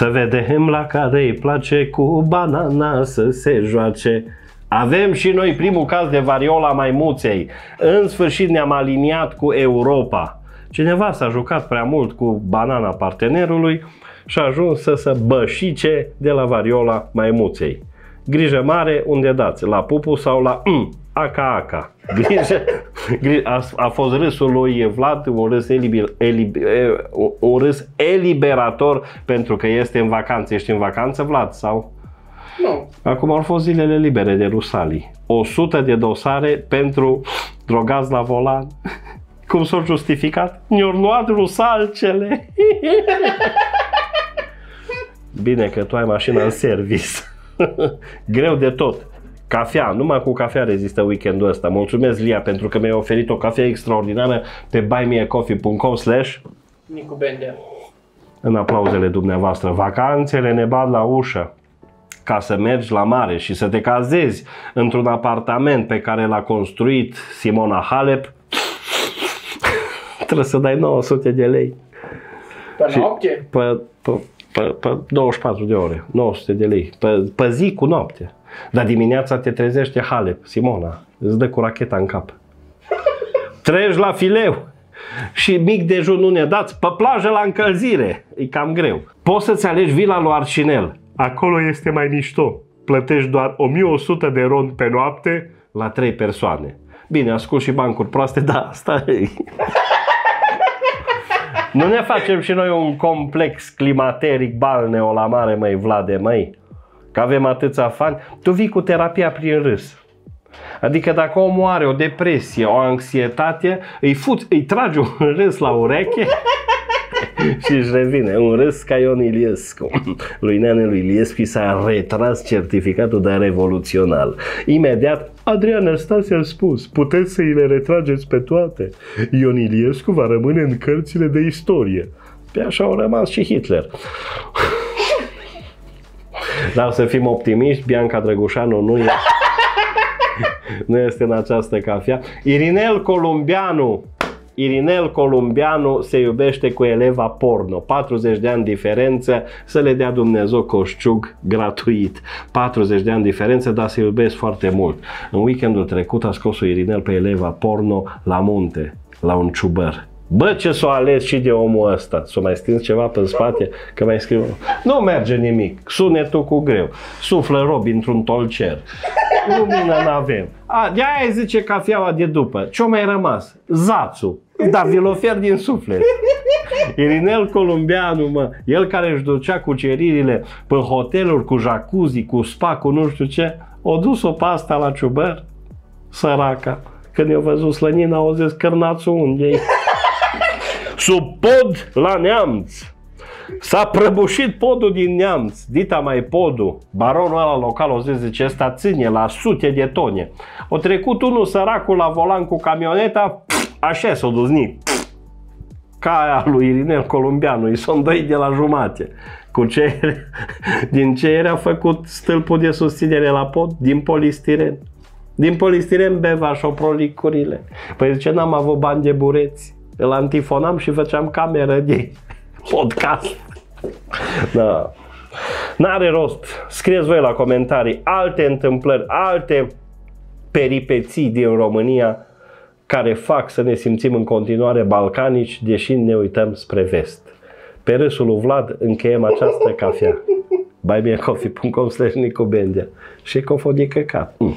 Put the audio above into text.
Să vedem la care îi place cu banana să se joace. Avem și noi primul caz de variola maimuței. În sfârșit ne-am aliniat cu Europa. Cineva s-a jucat prea mult cu banana partenerului și a ajuns să se bășice de la variola maimuței. Grijă mare unde dați, la pupu sau la mm, aca aca. Grijă, grijă a, a, fost râsul lui Vlad un râs, elibil, elib, un râs eliberator pentru că este în vacanță. Ești în vacanță, Vlad? Sau? Nu. Acum au fost zilele libere de Rusalii. 100 de dosare pentru drogați la volan. Cum s-au justificat? Ne-au luat rusalcele. Bine că tu ai mașina în service. Greu de tot. Cafea, numai cu cafea rezistă weekendul ăsta. Mulțumesc, Lia, pentru că mi-ai oferit o cafea extraordinară pe buymeacoffee.com slash Nicu Bendea. în aplauzele dumneavoastră. Vacanțele ne bat la ușă ca să mergi la mare și să te cazezi într-un apartament pe care l-a construit Simona Halep, trebuie să dai 900 de lei. Pe noapte? Pe, pe, pe, pe 24 de ore, 900 de lei. Pe, pe zi cu noapte. Dar dimineața te trezește Halep, Simona, îți dă cu racheta în cap. Treci la fileu și mic dejun nu ne dați, pe plajă la încălzire. E cam greu. Poți să-ți alegi vila lui Arșinel. Acolo este mai mișto. Plătești doar 1100 de ron pe noapte la 3 persoane. Bine, ascult și bancuri proaste, dar asta e. Nu ne facem și noi un complex climateric balneo la mare, măi, Vlade, măi? Că avem atâția fani. Tu vii cu terapia prin râs. Adică dacă omul are o depresie, o anxietate, îi, fut, îi tragi un râs la ureche și își revine. Un râs ca Ion Iliescu. Lui Neanelu Iliescu s-a retras certificatul de revoluțional. Imediat, Adrian Anastasia a spus, puteți să îi le retrageți pe toate. Ion Iliescu va rămâne în cărțile de istorie. Pe așa au rămas și Hitler. Dar să fim optimiști, Bianca Drăgușanu nu e nu este în această cafea. Irinel Columbianu Irinel Columbianu se iubește cu eleva porno. 40 de ani diferență, să le dea Dumnezeu coșciug gratuit. 40 de ani diferență, dar se iubesc foarte mult. În weekendul trecut a scos-o Irinel pe eleva porno la munte, la un ciubăr. Bă, ce s-o ales și de omul ăsta. S-o mai stins ceva pe spate, că mai scriu. Nu merge nimic. Sunetul cu greu. Suflă rob într-un tolcer. Lumină n-avem. A, de aia zice cafeaua de după. Ce-o mai rămas? Zațul. Dar vi-l ofer din suflet. Irinel Columbianu, mă, el care își ducea cuceririle pe hoteluri cu jacuzzi, cu spa, cu nu știu ce, o dus-o pe asta la ciubăr, săraca. Când i-a văzut slănina, au zis cărnațul unde Sub pod la neamț. S-a prăbușit podul din neamț, dita mai podul. Baronul ăla local o zis, zice, ăsta ține la sute de tone. O trecut unul săracul la volan cu camioneta, așa s-a dus ca aia lui Irinel Columbianu, îi sunt doi de la jumate. Cu ce, din ce era făcut stâlpul de susținere la pod? Din polistiren. Din polistiren beva și prolicurile. Păi zice, n-am avut bani de bureți. Îl antifonam și făceam cameră de podcast. Da. N-are rost. Scrieți voi la comentarii alte întâmplări, alte peripeții din România care fac să ne simțim în continuare balcanici, deși ne uităm spre vest. Pe râsul lui Vlad încheiem această cafea. buymeacoffee.com slash Nico Bendea. Și cofo de căcat. Mm.